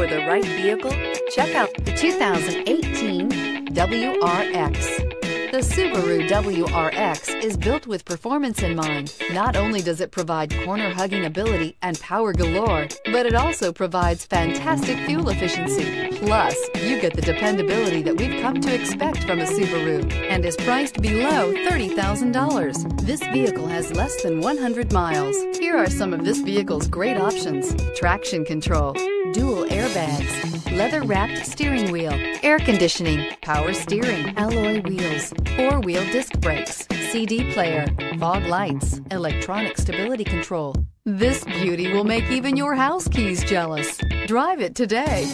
right vehicle? Check out the 2018 WRX. The Subaru WRX is built with performance in mind. Not only does it provide corner-hugging ability and power galore, but it also provides fantastic fuel efficiency. Plus, you get the dependability that we've come to expect from a Subaru and is priced below $30,000. This vehicle has less than 100 miles. Here are some of this vehicle's great options. Traction control, dual airbags, leather-wrapped steering wheel, air conditioning, power steering, alloy wheels, four-wheel disc brakes, CD player, fog lights, electronic stability control. This beauty will make even your house keys jealous. Drive it today.